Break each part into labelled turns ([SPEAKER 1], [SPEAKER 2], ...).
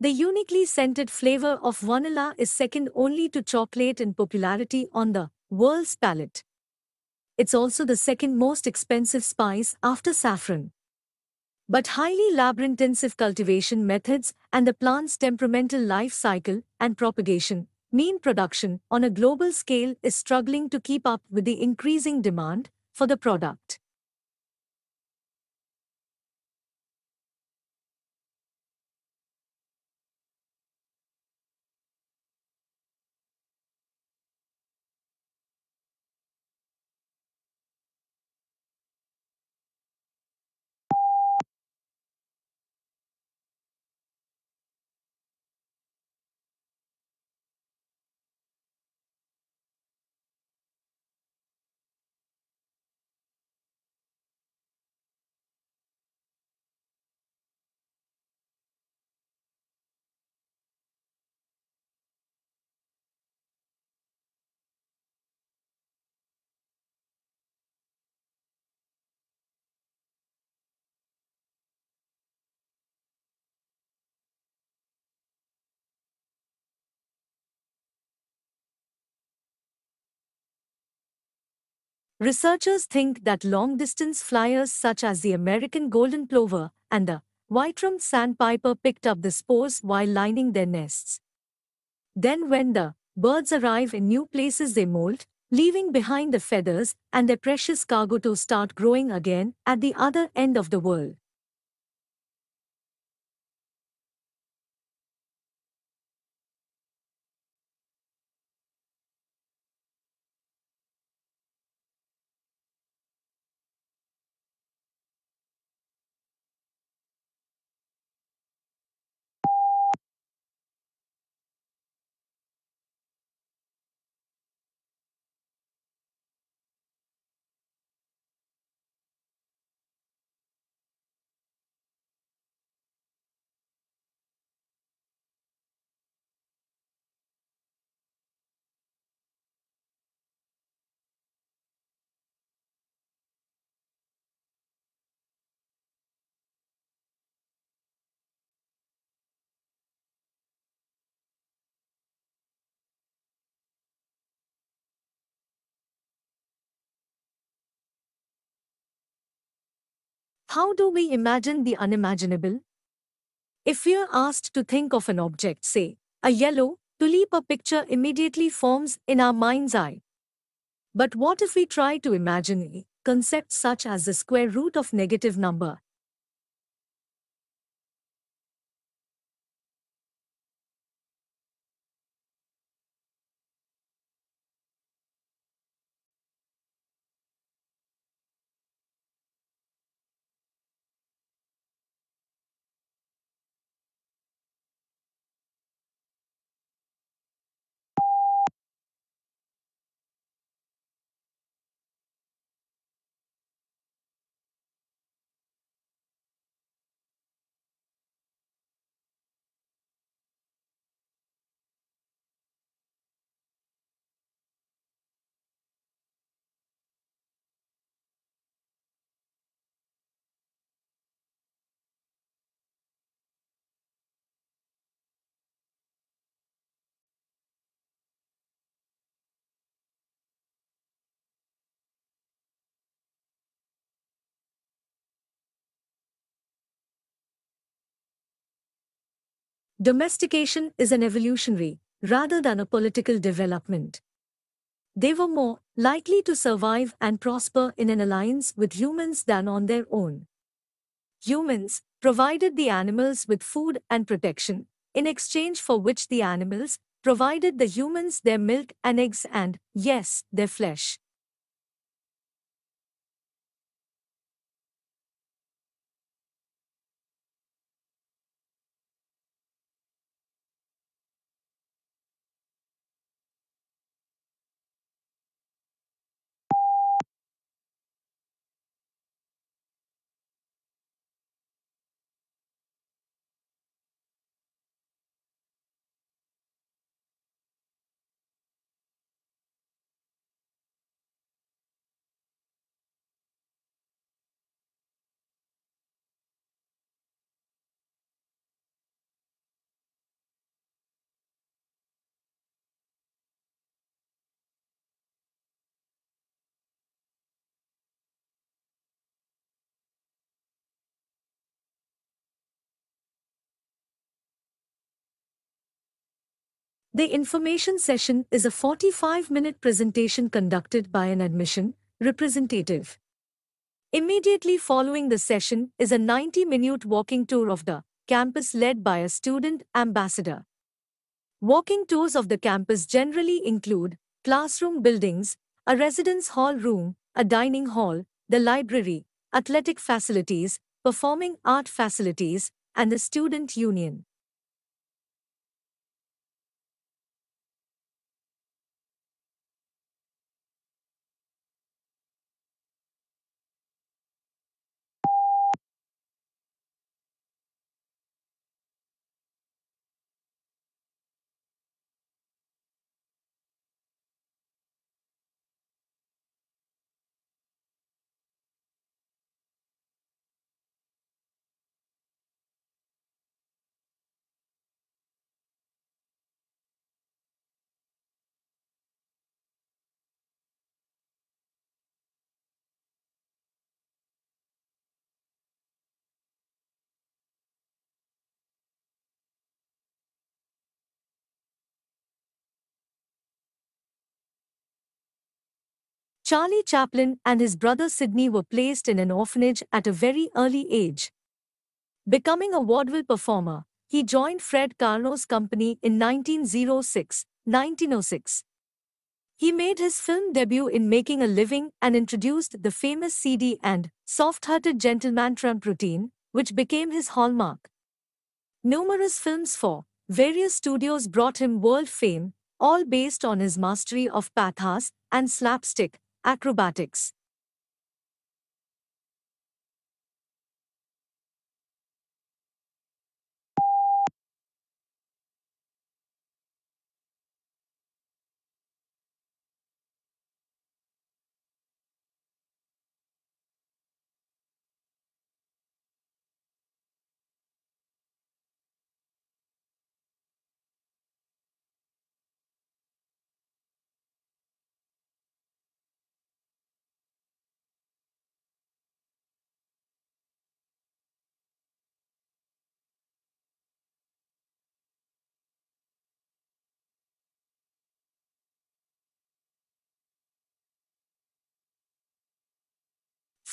[SPEAKER 1] The uniquely scented flavor of vanilla is second only to chocolate in popularity on the world's palate. It's also the second most expensive spice after saffron. But highly labor-intensive cultivation methods and the plant's temperamental life cycle and propagation mean production on a global scale is struggling to keep up with the increasing demand for the product. Researchers think that long-distance flyers such as the American golden plover and the white-rumped sandpiper picked up the spores while lining their nests. Then when the birds arrive in new places they molt, leaving behind the feathers and their precious cargo to start growing again at the other end of the world. How do we imagine the unimaginable? If we are asked to think of an object, say, a yellow, tulip a picture immediately forms in our mind's eye. But what if we try to imagine concepts such as the square root of negative number, Domestication is an evolutionary, rather than a political development. They were more likely to survive and prosper in an alliance with humans than on their own. Humans provided the animals with food and protection, in exchange for which the animals provided the humans their milk and eggs and, yes, their flesh. The information session is a 45 minute presentation conducted by an admission representative. Immediately following the session is a 90 minute walking tour of the campus led by a student ambassador. Walking tours of the campus generally include classroom buildings, a residence hall room, a dining hall, the library, athletic facilities, performing art facilities, and the student union. Charlie Chaplin and his brother Sydney were placed in an orphanage at a very early age. Becoming a vaudeville performer, he joined Fred Karno's company in 1906, 1906. He made his film debut in Making a Living and introduced the famous seedy and soft-hearted gentleman tramp routine, which became his hallmark. Numerous films for various studios brought him world fame, all based on his mastery of pathos and slapstick, Acrobatics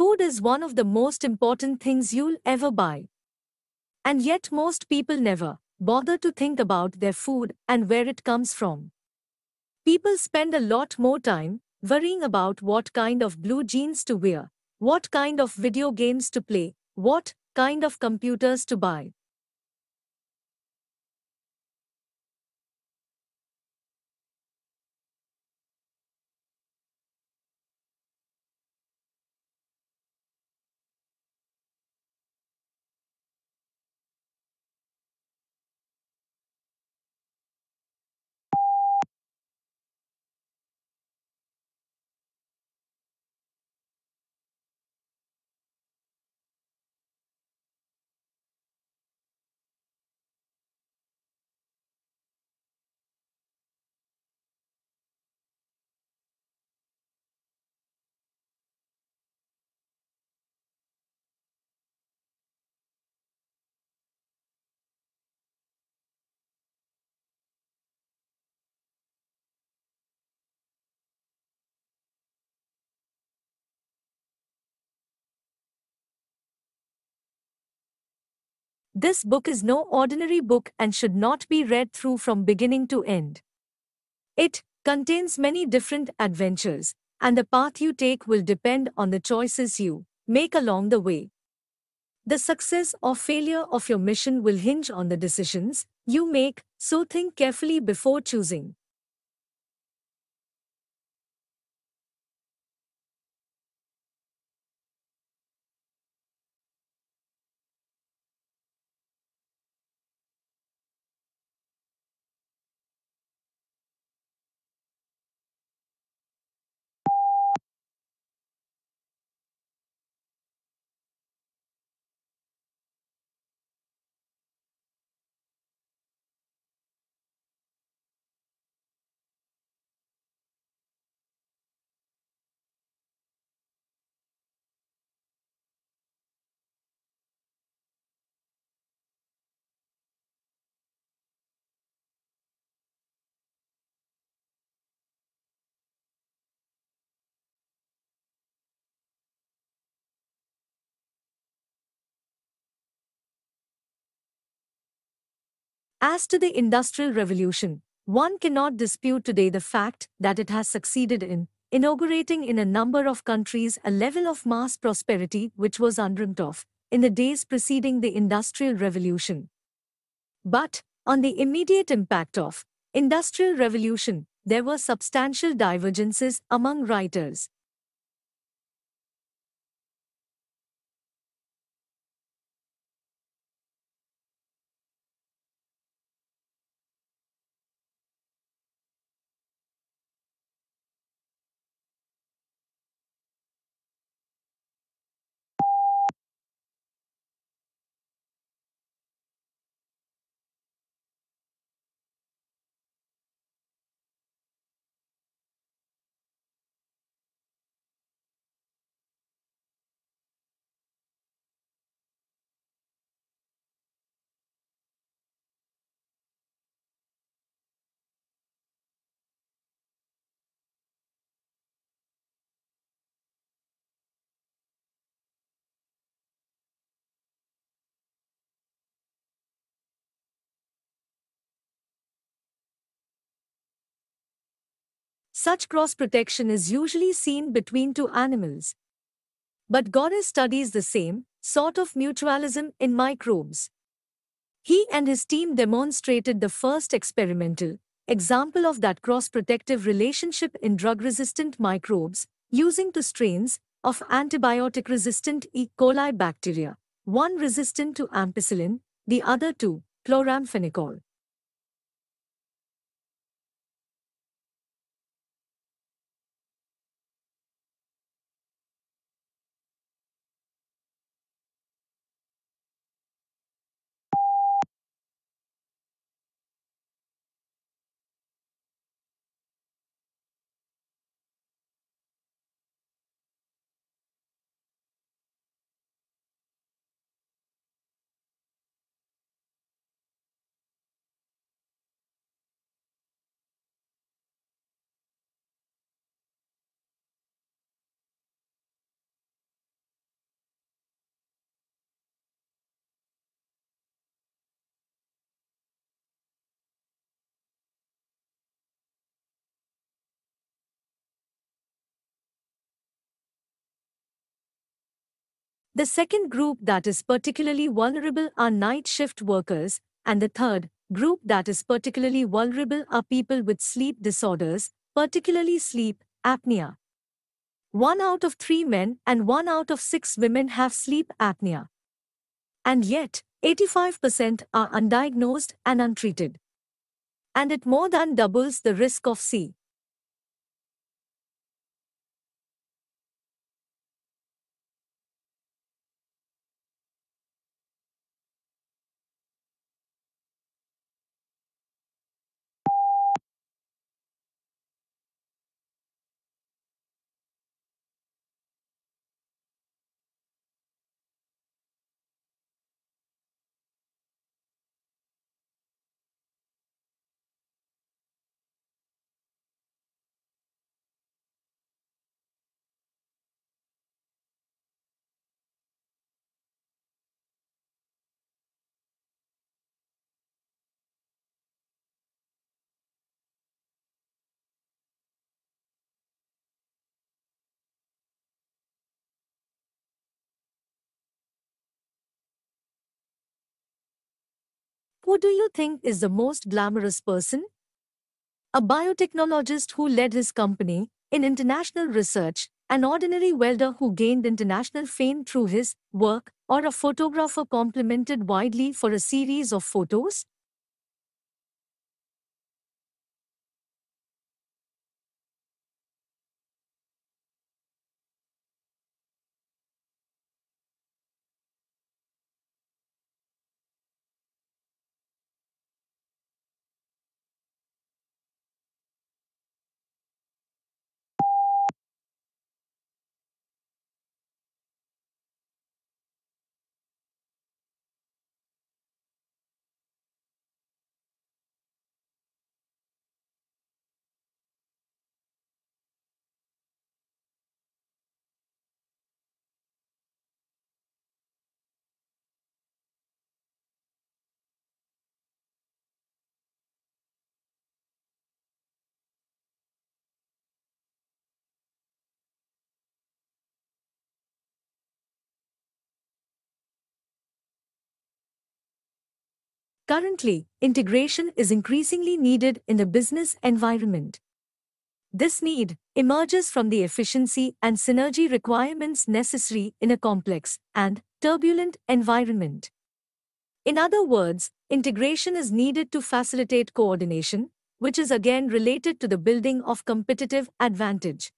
[SPEAKER 1] Food is one of the most important things you'll ever buy. And yet most people never bother to think about their food and where it comes from. People spend a lot more time worrying about what kind of blue jeans to wear, what kind of video games to play, what kind of computers to buy. This book is no ordinary book and should not be read through from beginning to end. It contains many different adventures, and the path you take will depend on the choices you make along the way. The success or failure of your mission will hinge on the decisions you make, so think carefully before choosing. As to the Industrial Revolution, one cannot dispute today the fact that it has succeeded in inaugurating in a number of countries a level of mass prosperity which was undreamt of in the days preceding the Industrial Revolution. But, on the immediate impact of Industrial Revolution, there were substantial divergences among writers. Such cross protection is usually seen between two animals. But Goddess studies the same sort of mutualism in microbes. He and his team demonstrated the first experimental example of that cross protective relationship in drug resistant microbes using two strains of antibiotic resistant E. coli bacteria, one resistant to ampicillin, the other to chloramphenicol. The second group that is particularly vulnerable are night shift workers, and the third group that is particularly vulnerable are people with sleep disorders, particularly sleep apnea. One out of three men and one out of six women have sleep apnea. And yet, 85% are undiagnosed and untreated. And it more than doubles the risk of C. Who do you think is the most glamorous person? A biotechnologist who led his company in international research, an ordinary welder who gained international fame through his work, or a photographer complimented widely for a series of photos? Currently, integration is increasingly needed in the business environment. This need emerges from the efficiency and synergy requirements necessary in a complex and turbulent environment. In other words, integration is needed to facilitate coordination, which is again related to the building of competitive advantage.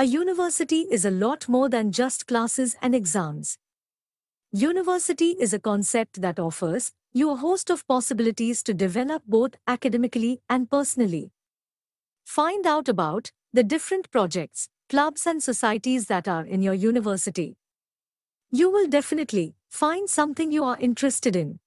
[SPEAKER 1] A university is a lot more than just classes and exams. University is a concept that offers you a host of possibilities to develop both academically and personally. Find out about the different projects, clubs and societies that are in your university. You will definitely find something you are interested in.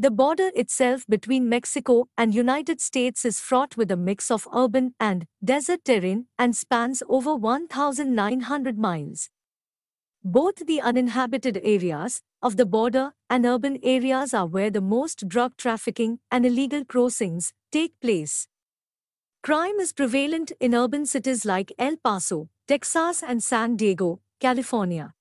[SPEAKER 1] The border itself between Mexico and United States is fraught with a mix of urban and desert terrain and spans over 1,900 miles. Both the uninhabited areas of the border and urban areas are where the most drug trafficking and illegal crossings take place. Crime is prevalent in urban cities like El Paso, Texas and San Diego, California.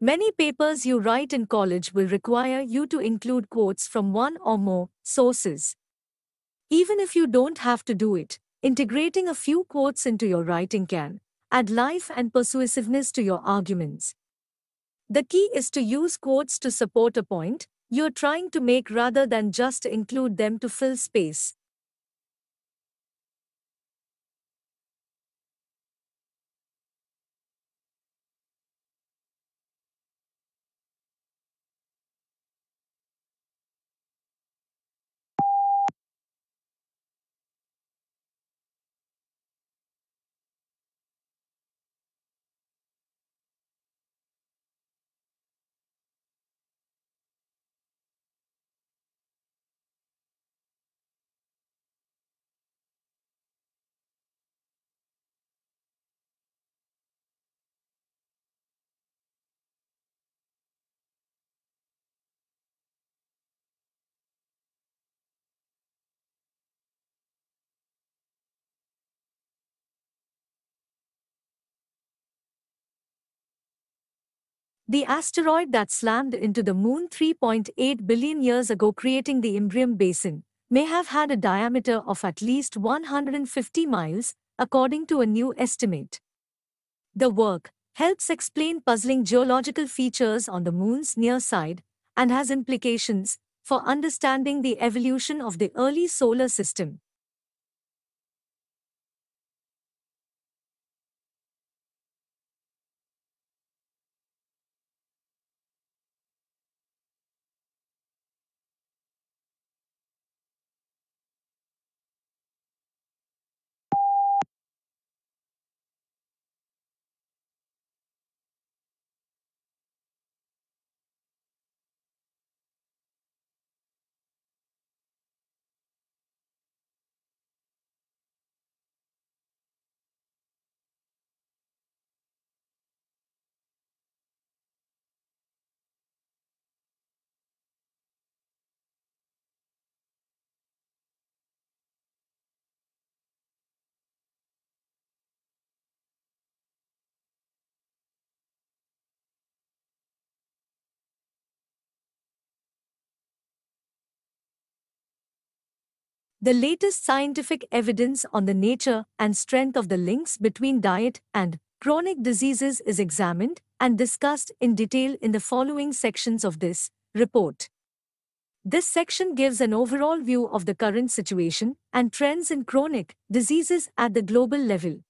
[SPEAKER 1] Many papers you write in college will require you to include quotes from one or more sources. Even if you don't have to do it, integrating a few quotes into your writing can add life and persuasiveness to your arguments. The key is to use quotes to support a point you're trying to make rather than just include them to fill space. The asteroid that slammed into the Moon 3.8 billion years ago, creating the Imbrium Basin, may have had a diameter of at least 150 miles, according to a new estimate. The work helps explain puzzling geological features on the Moon's near side and has implications for understanding the evolution of the early solar system. The latest scientific evidence on the nature and strength of the links between diet and chronic diseases is examined and discussed in detail in the following sections of this report. This section gives an overall view of the current situation and trends in chronic diseases at the global level.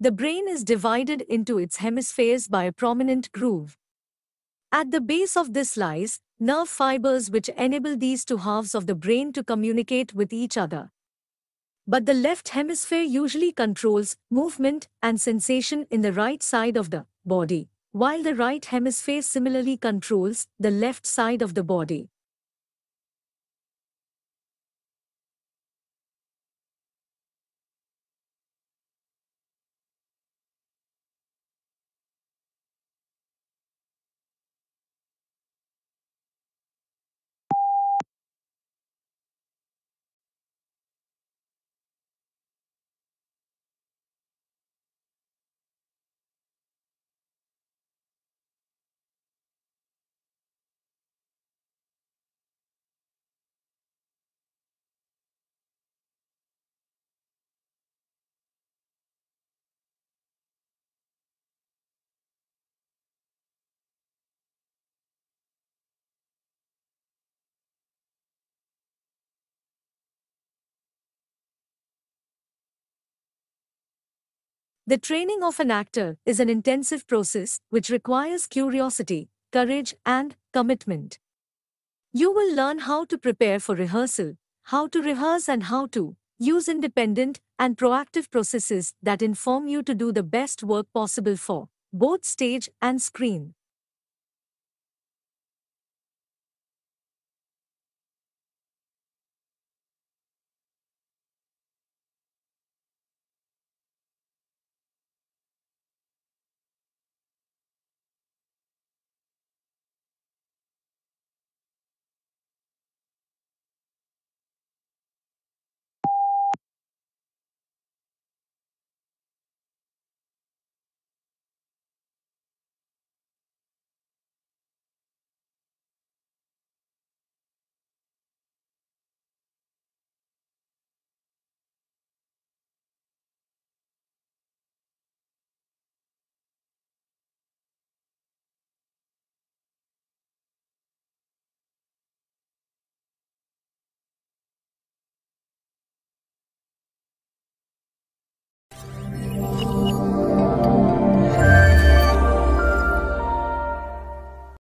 [SPEAKER 1] The brain is divided into its hemispheres by a prominent groove. At the base of this lies nerve fibers which enable these two halves of the brain to communicate with each other. But the left hemisphere usually controls movement and sensation in the right side of the body, while the right hemisphere similarly controls the left side of the body. The training of an actor is an intensive process which requires curiosity, courage, and commitment. You will learn how to prepare for rehearsal, how to rehearse, and how to use independent and proactive processes that inform you to do the best work possible for both stage and screen.